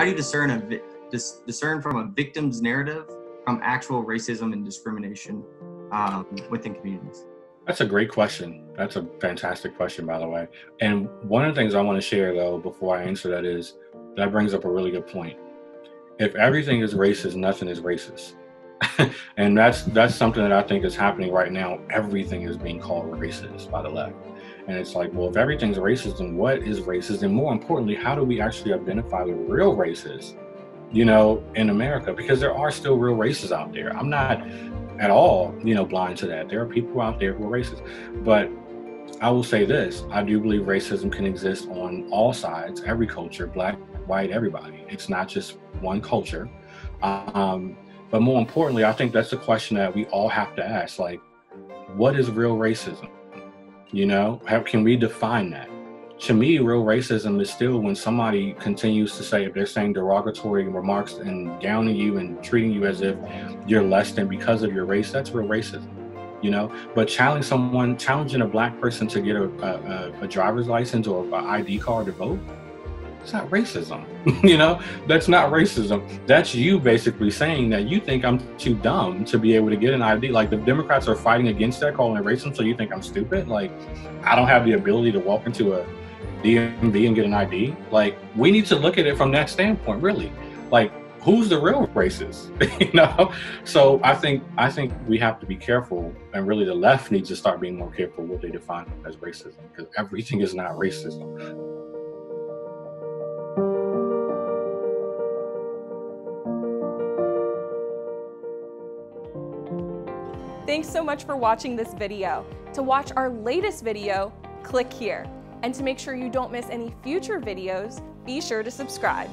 how do you discern a dis- discern from a victim's narrative from actual racism and discrimination um, within communities? That's a great question. That's a fantastic question, by the way. And one of the things I want to share, though, before I answer that is that brings up a really good point. If everything is racist, nothing is racist. and that's that's something that I think is happening right now. Everything is being called racist by the left. And it's like, well, if everything's racist, then what is racist? And more importantly, how do we actually identify the real racists, you know, in America? Because there are still real racists out there. I'm not at all, you know, blind to that. There are people out there who are racist. But I will say this I do believe racism can exist on all sides, every culture, black, white, everybody. It's not just one culture. Um, but more importantly, I think that's the question that we all have to ask like, what is real racism? You know, how can we define that? To me, real racism is still when somebody continues to say, if they're saying derogatory remarks and downing you and treating you as if you're less than because of your race, that's real racism. You know, but challenging someone, challenging a black person to get a, a, a driver's license or an ID card to vote, it's not racism. you know, that's not racism. That's you basically saying that you think I'm too dumb to be able to get an ID. Like the Democrats are fighting against that, calling it racism. So you think I'm stupid? Like I don't have the ability to walk into a DMV and get an ID? Like we need to look at it from that standpoint, really. Like who's the real racist? you know? So I think I think we have to be careful and really the left needs to start being more careful what they define as racism because everything is not racism. Thanks so much for watching this video. To watch our latest video, click here. And to make sure you don't miss any future videos, be sure to subscribe.